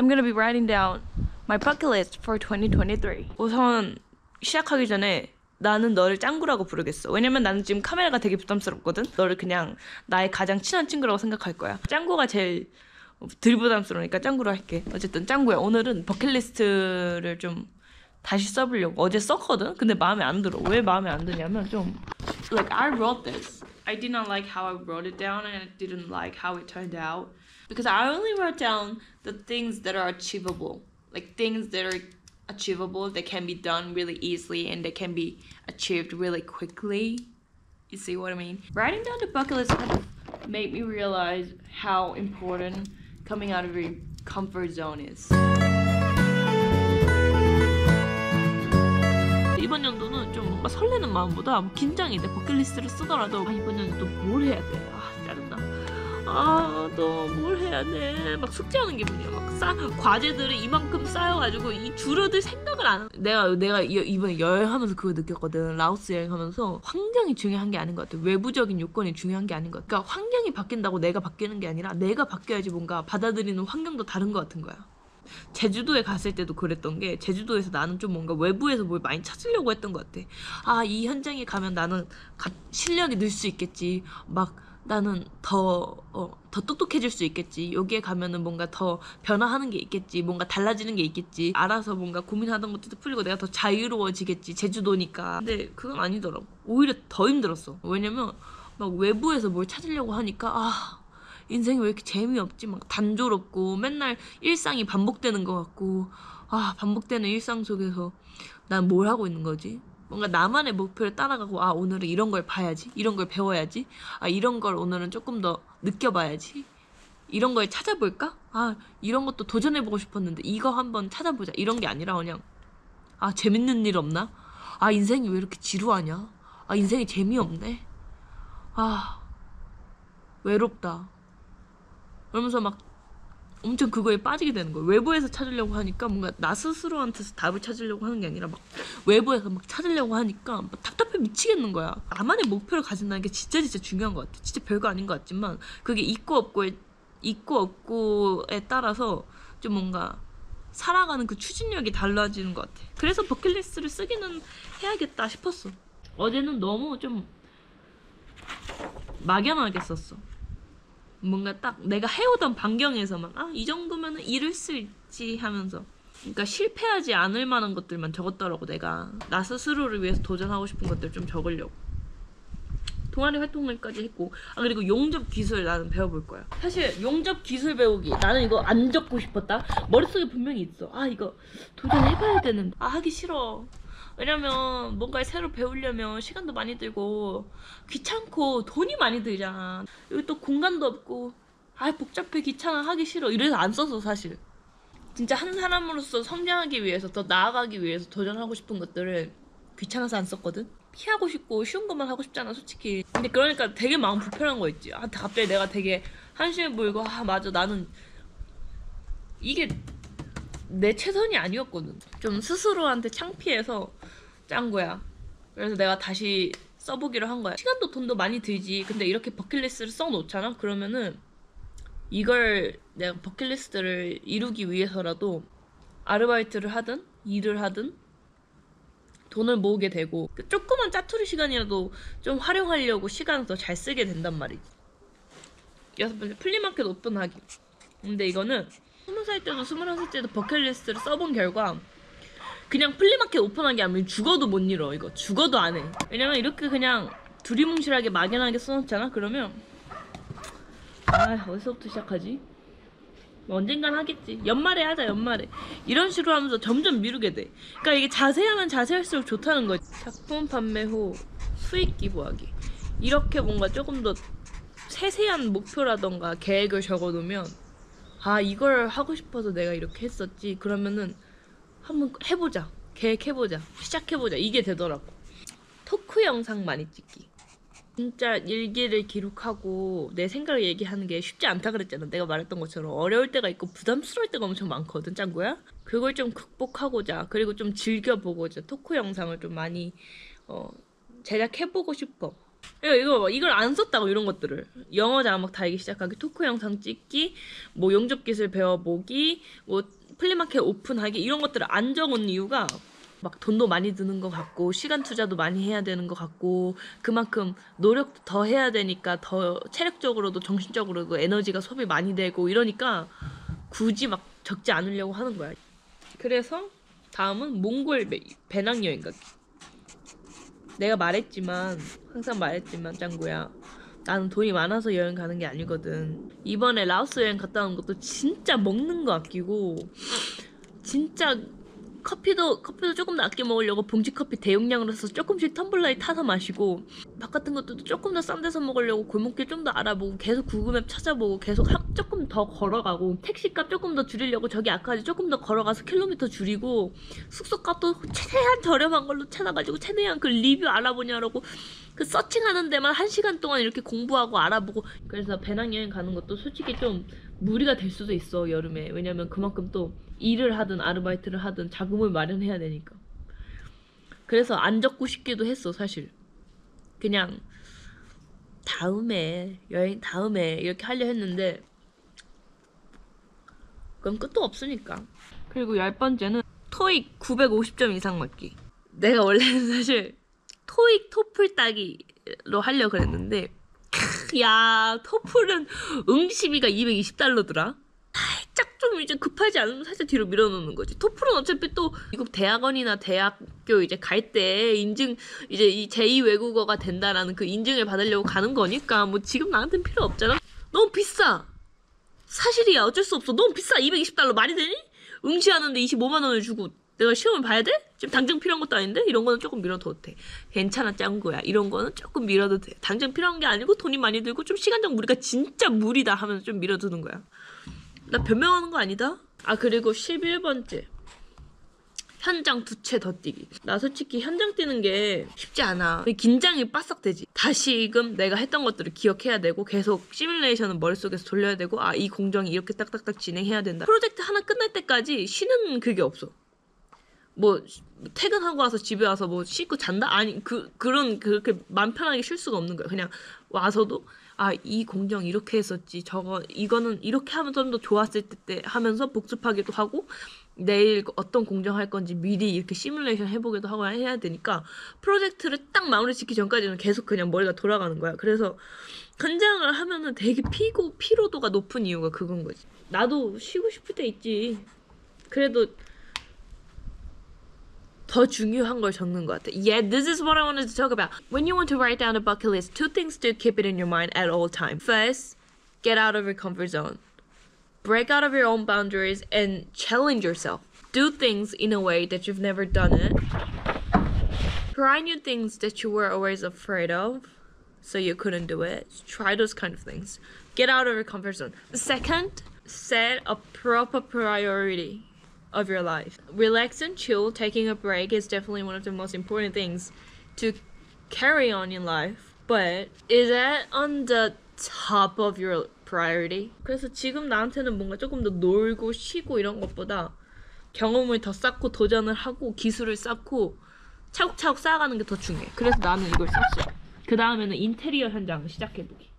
I'm gonna be writing down my bucket list for 2023. 우선 시작하기 전에 나는 너를 짱구라고 부르겠어. 왜냐면 나는 지금 카메라가 되게 부담스럽거든. 너를 그냥 나의 가장 친한 친구라고 생각할 거야. 짱구가 제일 덜 부담스러우니까 짱구로 할게. 어쨌든 짱구야. 오늘은 버킷리스트를 좀 다시 써보려고. 어제 썼거든? 근데 마음에 안 들어. 왜 마음에 안 드냐면 좀 like I wrote this. I did not like how I wrote it down and I didn't like how it turned out. Because I only wrote down the things that are achievable. Like things that are achievable, that can be done really easily and they can be achieved really quickly. You see what I mean? Writing down the bucket list kind of made me realize how important coming out of your comfort zone is. 이번 연도는 좀 뭔가 설레는 마음보다 긴장이 돼. 버킷리스트를 쓰더라도 아, 이번 연도 뭘 해야 돼? 아또뭘 해야 돼? 막 숙제하는 기분이야. 막 쌓, 과제들이 이만큼 쌓여가지고 이 줄어들 생각을 안. 하- 내가 내가 이- 이번에 여행하면서 그거 느꼈거든. 라오스 여행하면서 환경이 중요한 게 아닌 것 같아. 외부적인 요건이 중요한 게 아닌 것 같아. 그러니까 환경이 바뀐다고 내가 바뀌는 게 아니라 내가 바뀌어야지 뭔가 받아들이는 환경도 다른 것 같은 거야. 제주도에 갔을 때도 그랬던 게 제주도에서 나는 좀 뭔가 외부에서 뭘 많이 찾으려고 했던 것 같아. 아 이 현장에 가면 나는 가- 실력이 늘 수 있겠지. 막 나는 더, 어, 더 똑똑해질 수 있겠지. 여기에 가면은 뭔가 더 변화하는 게 있겠지. 뭔가 달라지는 게 있겠지. 알아서 뭔가 고민하던 것들도 풀리고 내가 더 자유로워지겠지. 제주도니까. 근데 그건 아니더라고. 오히려 더 힘들었어. 왜냐면 막 외부에서 뭘 찾으려고 하니까 아 인생이 왜 이렇게 재미없지? 막 단조롭고 맨날 일상이 반복되는 것 같고 아 반복되는 일상 속에서 난 뭘 하고 있는 거지? 뭔가 나만의 목표를 따라가고 아 오늘은 이런 걸 봐야지 이런 걸 배워야지 아 이런 걸 오늘은 조금 더 느껴봐야지 이런 걸 찾아볼까? 아 이런 것도 도전해보고 싶었는데 이거 한번 찾아보자 이런 게 아니라 그냥 아 재밌는 일 없나? 아 인생이 왜 이렇게 지루하냐? 아 인생이 재미없네? 아 외롭다 그러면서 막 엄청 그거에 빠지게 되는 거예요. 외부에서 찾으려고 하니까 뭔가 나 스스로한테서 답을 찾으려고 하는 게 아니라 막 외부에서 막 찾으려고 하니까 막 답답해 미치겠는 거야. 나만의 목표를 가진다는 게 진짜 진짜 중요한 것 같아. 진짜 별거 아닌 것 같지만 그게 있고 없고에 있고 없고에 따라서 좀 뭔가 살아가는 그 추진력이 달라지는 것 같아. 그래서 버킷리스트를 쓰기는 해야겠다 싶었어. 어제는 너무 좀 막연하게 썼어. 뭔가 딱 내가 해오던 반경에서만 아 이 정도면은 이룰 수 있지 하면서. 그러니까 실패하지 않을 만한 것들만 적었더라고 내가. 나 스스로를 위해서 도전하고 싶은 것들 좀 적으려고. 동아리 활동을까지 했고. 아 그리고 용접 기술 나는 배워볼 거야. 사실 용접 기술 배우기 나는 이거 안 적고 싶었다. 머릿속에 분명히 있어. 아 이거 도전해봐야 되는데. 아 하기 싫어 왜냐면 뭔가를 새로 배우려면 시간도 많이 들고 귀찮고 돈이 많이 들잖아. 여기 또 공간도 없고 아 복잡해 귀찮아 하기 싫어. 이래서 안 써서 사실. 진짜 한 사람으로서 성장하기 위해서 더 나아가기 위해서 도전하고 싶은 것들을 귀찮아서 안 썼거든? 피하고 싶고 쉬운 것만 하고 싶잖아 솔직히. 근데 그러니까 되게 마음 불편한 거 있지. 아 갑자기 내가 되게 한심해 보이고 아 맞아. 나는 이게 내 최선이 아니었거든. 좀 스스로한테 창피해서 짠 거야. 그래서 내가 다시 써보기로 한 거야. 시간도 돈도 많이 들지. 근데 이렇게 버킷리스트를 써놓잖아? 그러면은 이걸 내가 버킷리스트를 이루기 위해서라도 아르바이트를 하든 일을 하든 돈을 모으게 되고 그 조그만 짜투리 시간이라도 좀 활용하려고 시간을 더 잘 쓰게 된단 말이지. 여섯 번째 플리마켓 오픈하기. 근데 이거는 스무 살 때도 스물한 살 때도 버킷리스트를 써본 결과 그냥 플리마켓 오픈하기 하면 죽어도 못 이뤄 이거. 죽어도 안 해. 왜냐면 이렇게 그냥 두리뭉실하게 막연하게 써놓잖아? 그러면 아 어디서부터 시작하지? 뭐 언젠간 하겠지. 연말에 하자 연말에. 이런 식으로 하면서 점점 미루게 돼. 그러니까 이게 자세하면 자세할수록 좋다는 거지. 작품 판매 후 수익 기부하기. 이렇게 뭔가 조금 더 세세한 목표라던가 계획을 적어놓으면 아 이걸 하고 싶어서 내가 이렇게 했었지. 그러면은 한번 해보자. 계획해보자. 시작해보자. 이게 되더라고. 토크 영상 많이 찍기. 진짜 일기를 기록하고 내 생각을 얘기하는 게 쉽지 않다 그랬잖아. 내가 말했던 것처럼 어려울 때가 있고 부담스러울 때가 엄청 많거든 짱구야. 그걸 좀 극복하고자 그리고 좀 즐겨보고자 토크 영상을 좀 많이 어, 제작해보고 싶어 이거. 이걸 안 썼다고 이런 것들을 영어 자막 달기 시작하기 토크 영상 찍기 뭐 용접 기술 배워보기 뭐 플리마켓 오픈하기 이런 것들을 안 적은 이유가 막 돈도 많이 드는 것 같고 시간 투자도 많이 해야 되는 것 같고 그만큼 노력도 더 해야 되니까 더 체력적으로도 정신적으로도 에너지가 소비 많이 되고 이러니까 굳이 막 적지 않으려고 하는 거야. 그래서 다음은 몽골 배- 배낭여행 가기. 내가 말했지만 항상 말했지만 짱구야. 나는 돈이 많아서 여행 가는 게 아니거든. 이번에 라오스 여행 갔다 온 것도 진짜 먹는 거 아끼고 진짜 커피도 커피도 조금 더 아껴 먹으려고 봉지 커피 대용량으로 해서 조금씩 텀블러에 타서 마시고 밥 같은 것도 조금 더 싼 데서 먹으려고 골목길 좀 더 알아보고 계속 구글맵 찾아보고 계속 하- 조금 더 걸어가고 택시값 조금 더 줄이려고 저기 아까까지 조금 더 걸어가서 킬로미터 줄이고 숙소값도 최대한 저렴한 걸로 찾아가지고 최대한 그 리뷰 알아보냐라고 그 서칭하는 데만 한 시간 동안 이렇게 공부하고 알아보고 그래서 배낭여행 가는 것도 솔직히 좀 무리가 될 수도 있어 여름에. 왜냐면 그만큼 또 일을 하든 아르바이트를 하든 자금을 마련해야 되니까. 그래서 안 적고 싶기도 했어 사실. 그냥 다음에 여행 다음에 이렇게 하려 했는데 그럼 끝도 없으니까. 그리고 열 번째는 토익 950점 이상 맞기. 내가 원래는 사실 토익 토플 따기로 하려고 그랬는데 크, 야 토플은 응시비가 220달러더라? 살짝 좀 이제 급하지 않으면 살짝 뒤로 밀어놓는 거지. 토플은 어차피 또 미국 대학원이나 대학교 이제 갈 때 인증 이제 이 제2 외국어가 된다라는 그 인증을 받으려고 가는 거니까 뭐 지금 나한테는 필요 없잖아. 너무 비싸. 사실이야. 어쩔 수 없어. 너무 비싸. 220달러 말이 되니? 응시하는데 25만 원을 주고 내가 시험을 봐야 돼? 지금 당장 필요한 것도 아닌데 이런 거는 조금 미뤄둬도 돼 괜찮아 짱구야 이런 거는 조금 미뤄도 돼 당장 필요한 게 아니고 돈이 많이 들고 좀 시간적 무리가 진짜 무리다 하면서 좀 미뤄두는 거야 나 변명하는 거 아니다 아 그리고 11번째 현장 두 채 더 뛰기. 나 솔직히 현장 뛰는 게 쉽지 않아. 긴장이 바싹 되지. 다시금 내가 했던 것들을 기억해야 되고 계속 시뮬레이션은 머릿속에서 돌려야 되고 아 이 공정이 이렇게 딱딱딱 진행해야 된다. 프로젝트 하나 끝날 때까지 쉬는 그게 없어. 뭐 퇴근하고 와서 집에 와서 뭐 씻고 잔다 아니 그 그런 그렇게 맘 편하게 쉴 수가 없는 거야. 그냥 와서도 아 이 공정 이렇게 했었지 저거 이거는 이렇게 하면 좀 더 좋았을 때, 때 하면서 복습하기도 하고 내일 어떤 공정 할 건지 미리 이렇게 시뮬레이션 해보기도 하고 해야 되니까 프로젝트를 딱 마무리 짓기 전까지는 계속 그냥 머리가 돌아가는 거야. 그래서 현장을 하면은 되게 피고 피로도가 높은 이유가 그건 거지. 나도 쉬고 싶을 때 있지. 그래도 더 중요한 걸 적는 것 같아. Yeah, this is what I wanted to talk about. When you want to write down a bucket list, two things to keep it in your mind at all time. First, get out of your comfort zone. Break out of your own boundaries and challenge yourself. Do things in a way that you've never done it. Try new things that you were always afraid of, so you couldn't do it. Try those kind of things. Get out of your comfort zone. Second, set a proper priority Of your life. Relax and chill, taking a break is definitely one of the most important things to carry on in life. But is that on the top of your priority? 그래서 지금 나한테는 뭔가 조금 더 놀고 쉬고 이런 것보다 경험을 더 쌓고 도전을 하고 기술을 쌓고 차곡차곡 쌓아가는 게 더 중요해. 그래서 나는 이걸 썼어. 그 다음에는 인테리어 현장 시작해보기.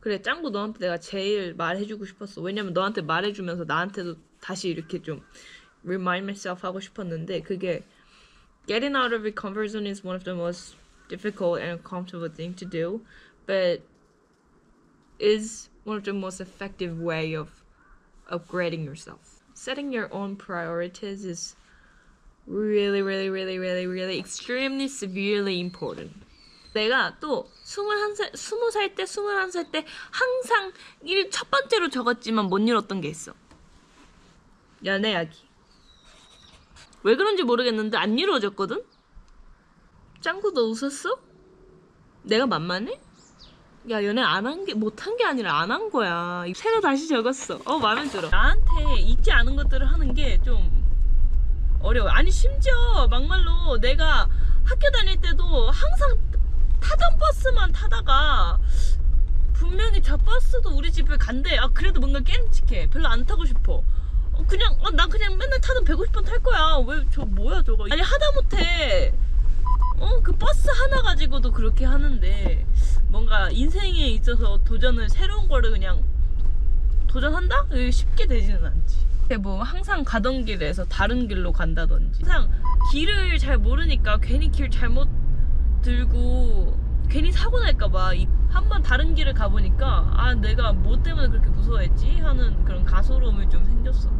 그래 짱구 너한테 내가 제일 말해주고 싶었어. 왜냐면 너한테 말해주면서 나한테도 다시 이렇게 좀 remind myself 하고 싶었는데 그게 getting out of your comfort zone is one of the most difficult and uncomfortable thing to do, but is one of the most effective way of upgrading yourself. Setting your own priorities is really, really, really, really, really extremely severely important. 내가 또 21살, 20살 때, 21살 때 항상 일 첫 번째로 적었지만 못 이뤘던 게 있어. 연애하기. 왜 그런지 모르겠는데 안 이루어졌거든? 짱구 너 웃었어? 내가 만만해? 야 연애 안 한 게 못 한 게 아니라 안 한 거야 새로 다시 적었어 어 마음에 들어 나한테 잊지 않은 것들을 하는 게 좀 어려워 아니 심지어 막말로 내가 학교 다닐 때도 항상 타던 버스만 타다가 분명히 저 버스도 우리 집에 간대. 아 그래도 뭔가 깨름칙해. 별로 안 타고 싶어. 어, 그냥 어, 나 그냥 맨날 타던 150번 탈 거야. 왜 저 뭐야 저거. 아니 하다못해 어, 그 버스 하나 가지고도 그렇게 하는데 뭔가 인생에 있어서 도전을 새로운 거를 그냥 도전한다? 쉽게 되지는 않지. 뭐 항상 가던 길에서 다른 길로 간다든지. 항상 길을 잘 모르니까 괜히 길 잘못 들고 괜히 사고 날까봐 한 번 다른 길을 가보니까 아 내가 뭐 때문에 그렇게 무서워했지 하는 그런 가소로움이 좀 생겼어.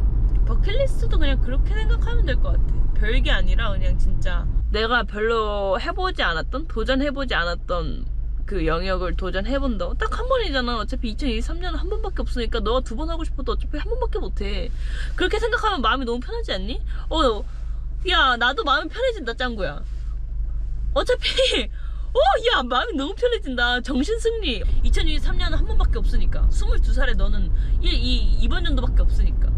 버킷리스트도 그냥 그렇게 생각하면 될 것 같아. 별게 아니라 그냥 진짜 내가 별로 해보지 않았던 도전해보지 않았던 그 영역을 도전해본다고 딱 한 번이잖아. 어차피 2023년은 한 번밖에 없으니까 너가 두 번 하고 싶어도 어차피 한 번밖에 못해. 그렇게 생각하면 마음이 너무 편하지 않니? 어, 야 나도 마음이 편해진다 짱구야. 어차피 어, 야, 마음이 너무 편해진다. 정신 승리. 2023년은 한 번밖에 없으니까. 22살에 너는 이, 이, 이번 연도밖에 없으니까.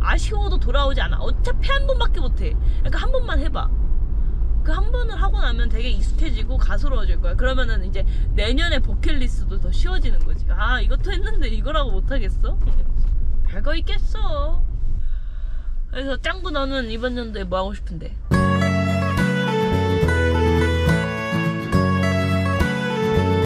아쉬워도 돌아오지 않아. 어차피 한 번밖에 못해. 그러니까 한 번만 해봐. 그 한 번을 하고 나면 되게 익숙해지고 가소로워질 거야. 그러면은 이제 내년에 버킷리스트도 더 쉬워지는 거지. 아, 이것도 했는데 이거라고 못하겠어? 별거 있겠어. 그래서 짱구 너는 이번 연도에 뭐 하고 싶은데?